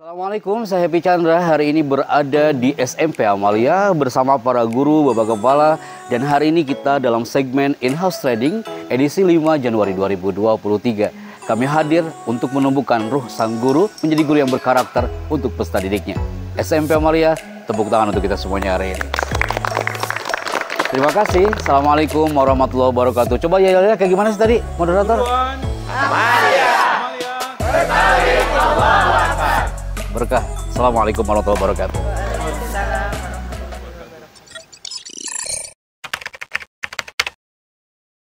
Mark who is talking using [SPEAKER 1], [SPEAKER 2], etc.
[SPEAKER 1] Assalamualaikum, saya Happy Chandra. Hari ini berada di SMP Amalia bersama para guru, bapak kepala. Dan hari ini kita dalam segmen In-House Trading edisi 5 Januari 2023. Kami hadir untuk menumbuhkan ruh sang guru menjadi guru yang berkarakter untuk peserta didiknya. SMP Amalia, tepuk tangan untuk kita semuanya hari ini. Terima kasih. Assalamualaikum warahmatullahi wabarakatuh. Coba ya, ya kayak gimana sih tadi, moderator? Berkah. Assalamualaikum warahmatullahi wabarakatuh.